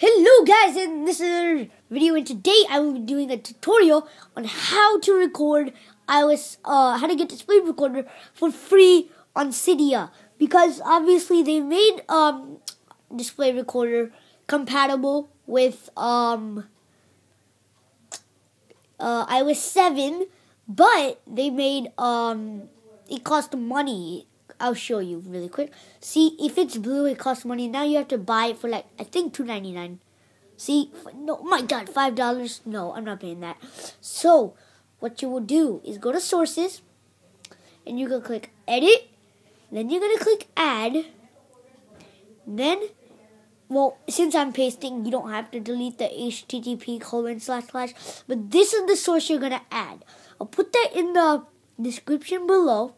Hello guys, and this video and today I will be doing a tutorial on how to record iOS, uh, how to get display recorder for free on Cydia. Because obviously they made um display recorder compatible with um uh, iOS 7 but they made um it cost money I'll show you really quick. See, if it's blue, it costs money. Now you have to buy it for like I think two ninety nine. See, no, my God, five dollars. No, I'm not paying that. So, what you will do is go to sources, and you're gonna click edit. Then you're gonna click add. Then, well, since I'm pasting, you don't have to delete the HTTP colon slash slash. But this is the source you're gonna add. I'll put that in the description below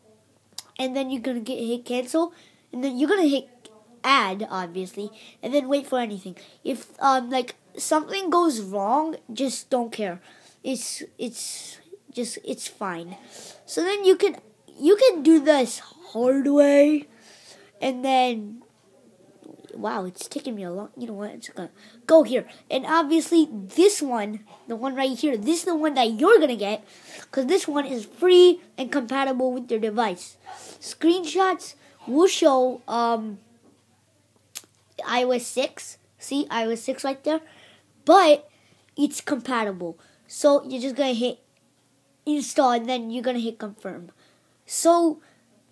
and then you're gonna get hit cancel, and then you're gonna hit add obviously, and then wait for anything. If um like something goes wrong, just don't care. It's it's just it's fine. So then you can you can do this hard way, and then wow, it's taking me a long. You know what? I'm gonna go here, and obviously this one, the one right here, this is the one that you're gonna get, because this one is free and compatible with your device. Screenshots will show um, iOS 6. See iOS 6 right there, but it's compatible. So you're just gonna hit install, and then you're gonna hit confirm. So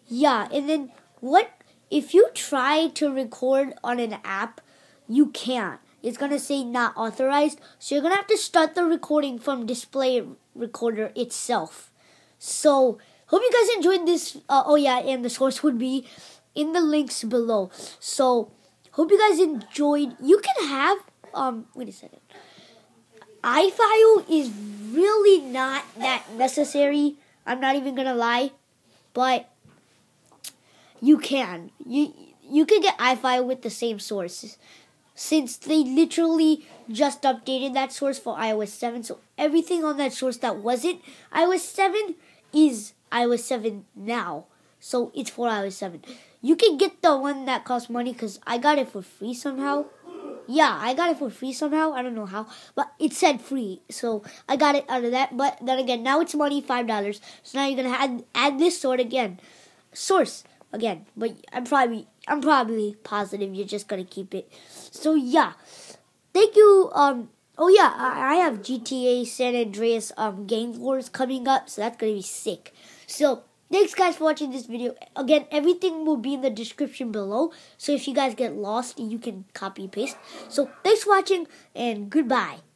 yeah, and then what if you try to record on an app, you can't. It's gonna say not authorized. So you're gonna have to start the recording from display recorder itself. So hope you guys enjoyed this. Uh, oh yeah, and the source would be in the links below. So hope you guys enjoyed. You can have um. Wait a second. iFile is really not that necessary. I'm not even gonna lie, but you can. You you can get iFile with the same source since they literally just updated that source for iOS 7. So everything on that source that wasn't iOS 7 is iOS 7 now. So it's for iOS 7. You can get the one that costs money because I got it for free somehow. Yeah, I got it for free somehow. I don't know how, but it said free, so I got it out of that. But then again, now it's money, five dollars. So now you're gonna add add this sort again, source again. But I'm probably I'm probably positive you're just gonna keep it. So yeah, thank you. Um. Oh yeah, I, have GTA San Andreas um Game Wars coming up, so that's gonna be sick. So thanks guys for watching this video. Again, everything will be in the description below. So if you guys get lost, you can copy paste. So thanks for watching and goodbye.